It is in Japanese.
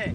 Hey.